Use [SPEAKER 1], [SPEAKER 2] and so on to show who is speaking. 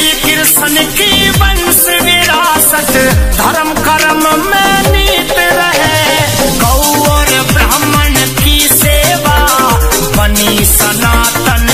[SPEAKER 1] श्री कृष्ण की वंश विरासत। धर्म कर्म में नीत रहे। गौर ब्राह्मण की सेवा बनी सनातन